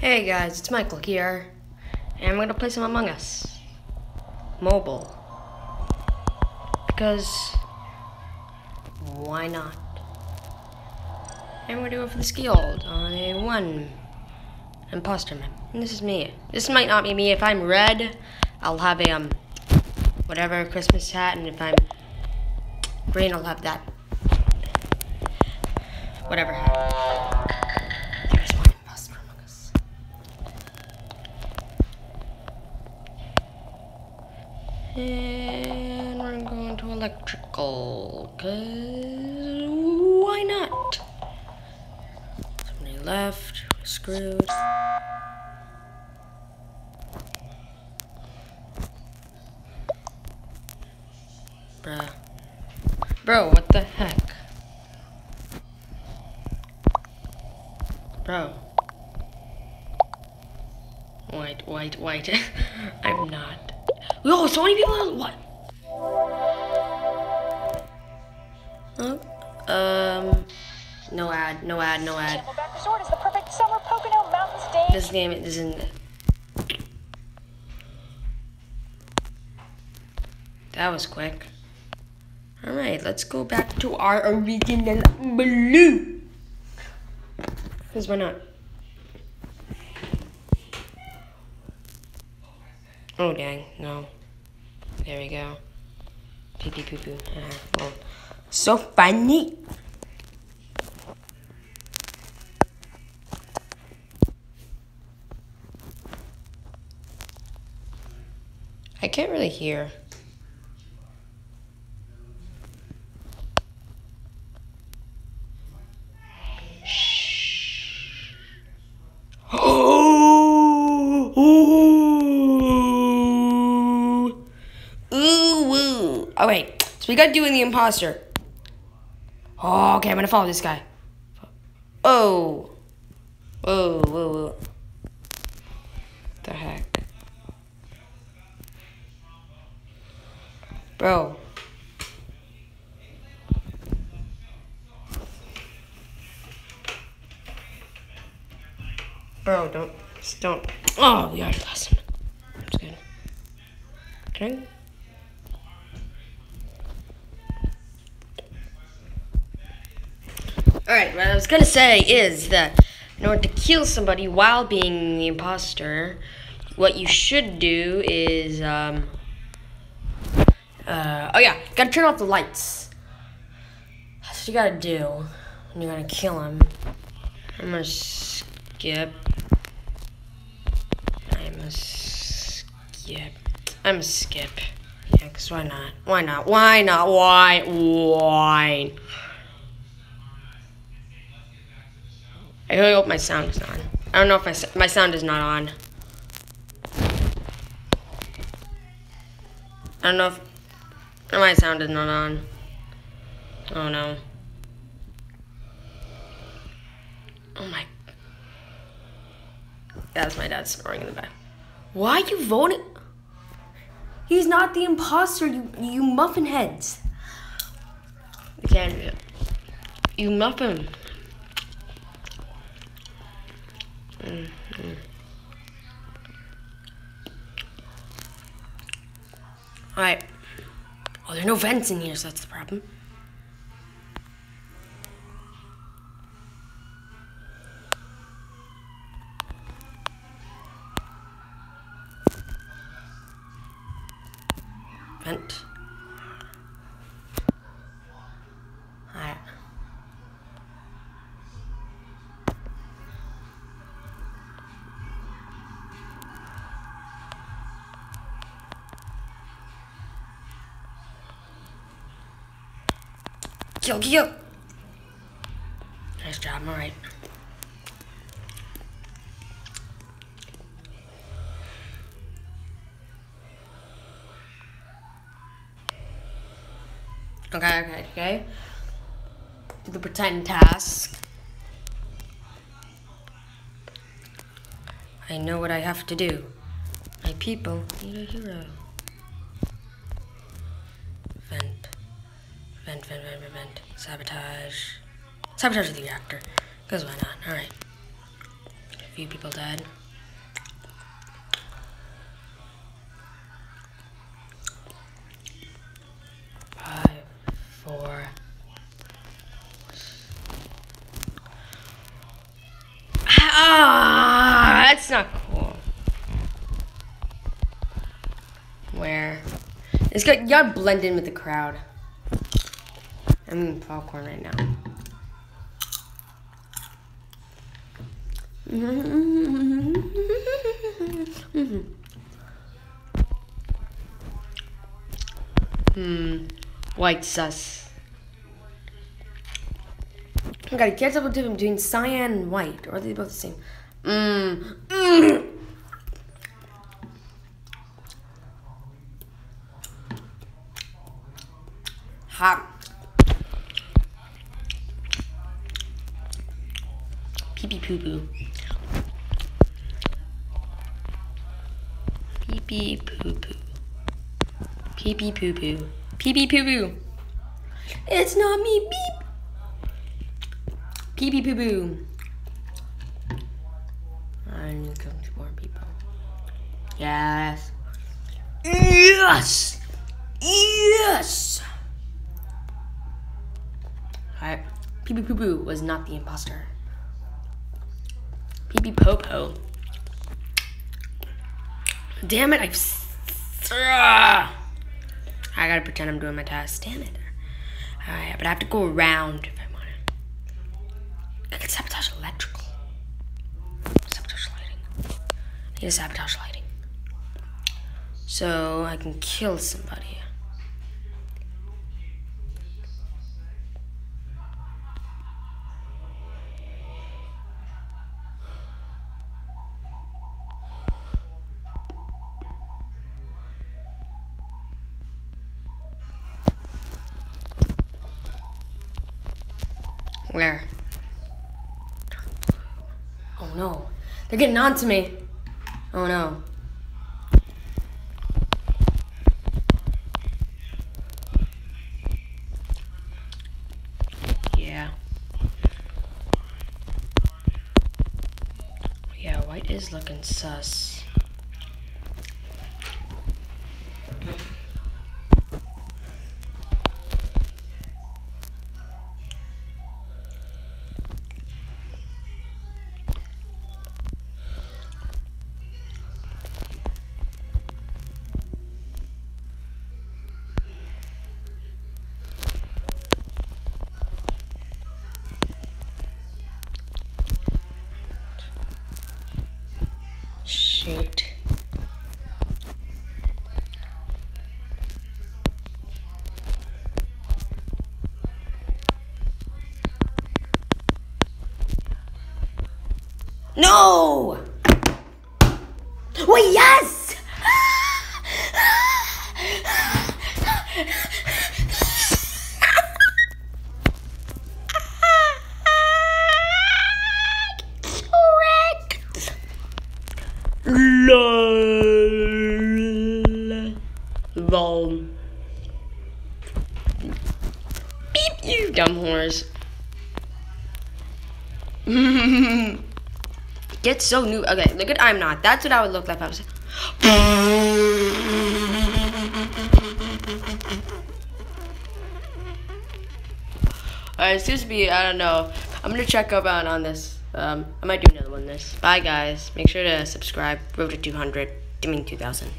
Hey guys, it's Michael here, and I'm gonna play some Among Us mobile because why not? And we're doing for the Guild on a one imposter map. And this is me. This might not be me. If I'm red, I'll have a um whatever Christmas hat, and if I'm green, I'll have that whatever hat. There's one imposter among us. And we're going to electrical, cause why not? Somebody left, screwed. Bruh. Bro, what the heck? Bro. Wait, wait, wait. I'm not. Yo, so many people. What? Huh? Um. No ad, no ad, no ad. Camelback Resort is the perfect summer Pocono mountain stay. This game isn't. That was quick. Alright, let's go back to our original blue. Because why not? Oh, dang. No. There we go. Pee pee poo poo. Uh, well, so funny. I can't really hear. Ooh, woo. Oh wait, we got doing the imposter. Oh, okay, I'm gonna follow this guy. Oh, whoa, whoa, whoa. The heck, bro. Bro, don't, don't. Oh, we already lost him. Alright, what I was gonna say is that in order to kill somebody while being the imposter, what you should do is, um, uh, oh yeah, gotta turn off the lights. That's what you gotta do when you're gonna kill him. I'm gonna skip. I'm a skip. I'm a skip. Yeah, cause why not? Why not? Why not? Why? Why? I really hope my sound is on. I don't know if my my sound is not on. I don't know if my sound is not on. Oh no. Oh my. That's my dad snoring in the back. Why are you voting? He's not the imposter, you you muffin heads. You can't do it. You muffin. Mm-hmm. Alright. Oh, there are no vents in here, so that's the problem. Vent. Kill, kill. Nice job, alright. Okay, okay, okay. Do the pretend task. I know what I have to do. My people need a hero. Vent, vent, vent, vent, vent. Sabotage. Sabotage the reactor. Because why not? Alright. A few people dead. Five, four. Ah, that's not cool. Where? It's got gotta blend in with the crowd. I'm eating popcorn right now. Hmm. White sus. I gotta get double difference between cyan and white, or are they both the same? Mmm. Mm. Pee pee poo poo. Pee pee poo poo. Pee pee poo poo. Pee pee poo poo. It's not me, beep. Pee pee poo poo. I need to kill more people. Yes. Yes! Yes! Alright. Pee pee poo poo was not the imposter. Pee pee po po. Damn it, I've. s- ah. I gotta pretend I'm doing my task. Damn it. Alright, but I have to go around if I want to. I can sabotage electrical. Sabotage lighting. I need to sabotage lighting. So I can kill somebody. Where? Oh no. They're getting on to me. Oh no. Yeah. Yeah, white is looking sus. No! Wait, yes! LOL. Lol. Beep, you dumb whores. Get so new. Okay, look at I'm not. That's what I would look like if I was. Alright, it seems to be, I don't know. I'm gonna check up on, on this. Um, I might do another one this. Bye, guys. Make sure to subscribe. Road to 200. I mean, 2000.